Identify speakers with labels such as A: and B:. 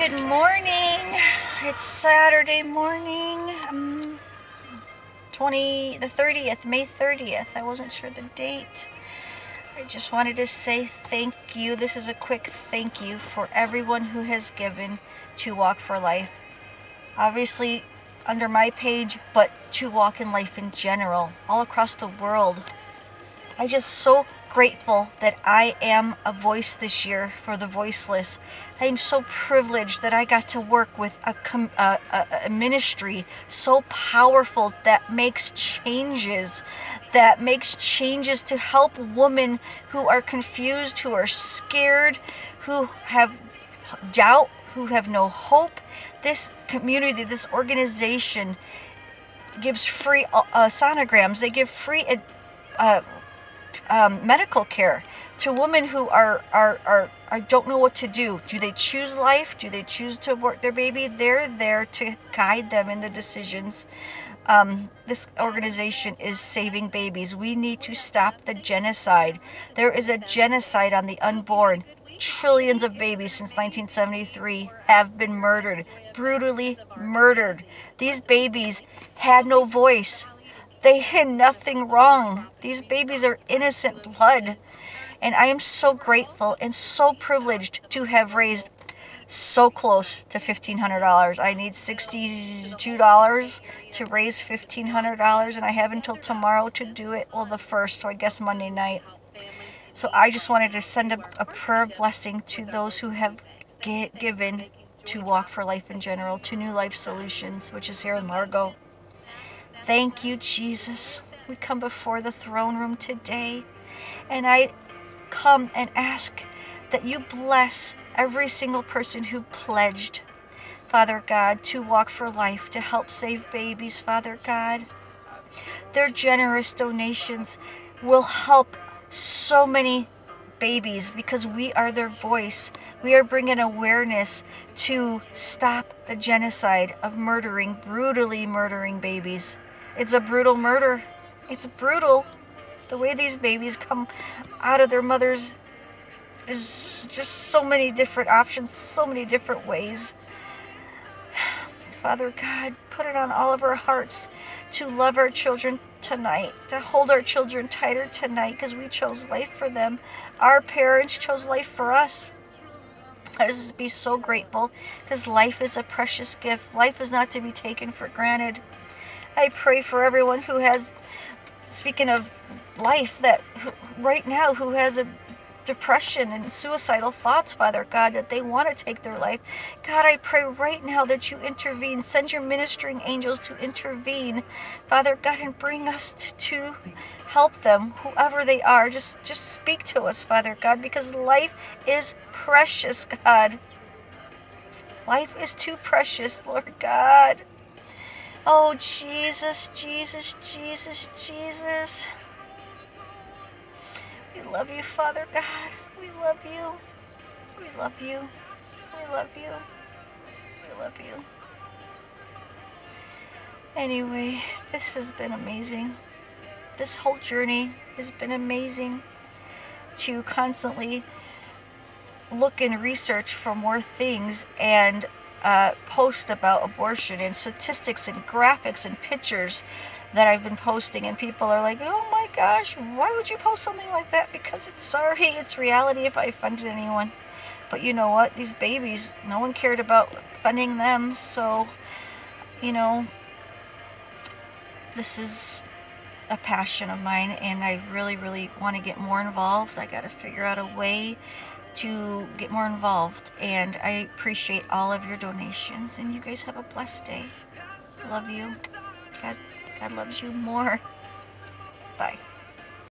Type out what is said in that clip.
A: Good morning. It's Saturday morning. Um, 20 the 30th, May 30th. I wasn't sure the date. I just wanted to say thank you. This is a quick thank you for everyone who has given to Walk for Life. Obviously under my page, but to Walk in Life in general, all across the world. I just so grateful that I am a voice this year for the voiceless. I am so privileged that I got to work with a, a, a, ministry so powerful that makes changes, that makes changes to help women who are confused, who are scared, who have doubt, who have no hope. This community, this organization gives free uh, sonograms. They give free uh, um, medical care to women who are, are, are, I don't know what to do. Do they choose life? Do they choose to abort their baby? They're there to guide them in the decisions. Um, this organization is saving babies. We need to stop the genocide. There is a genocide on the unborn. Trillions of babies since 1973 have been murdered, brutally murdered. These babies had no voice. They did nothing wrong. These babies are innocent blood. And I am so grateful and so privileged to have raised so close to $1,500. I need $62 to raise $1,500 and I have until tomorrow to do it. Well, the first, so I guess Monday night. So I just wanted to send a, a prayer blessing to those who have given to Walk for Life in general, to New Life Solutions, which is here in Largo. Thank you, Jesus. We come before the throne room today, and I come and ask that you bless every single person who pledged, Father God, to walk for life, to help save babies, Father God. Their generous donations will help so many babies because we are their voice. We are bringing awareness to stop the genocide of murdering, brutally murdering babies. It's a brutal murder. It's brutal. The way these babies come out of their mothers is just so many different options, so many different ways. Father God, put it on all of our hearts to love our children tonight, to hold our children tighter tonight because we chose life for them. Our parents chose life for us. Let us be so grateful because life is a precious gift. Life is not to be taken for granted. I pray for everyone who has, speaking of life, that right now who has a depression and suicidal thoughts, Father God, that they want to take their life. God, I pray right now that you intervene. Send your ministering angels to intervene, Father God, and bring us to, help them, whoever they are. Just, just speak to us, Father God, because life is precious, God. Life is too precious, Lord God. Oh, Jesus, Jesus, Jesus, Jesus. We love you, Father God. We love you. We love you. We love you. We love you. Anyway, this has been amazing. This whole journey has been amazing to constantly look and research for more things and uh, post about abortion and statistics and graphics and pictures that I've been posting and people are like, oh my gosh, why would you post something like that? Because it's sorry, it's reality if I offended anyone. But you know what? These babies, no one cared about funding them. So, you know, this is a passion of mine and I really, really want to get more involved. I got to figure out a way to get more involved. And I appreciate all of your donations. And you guys have a blessed day. Love you. God, God loves you more. Bye.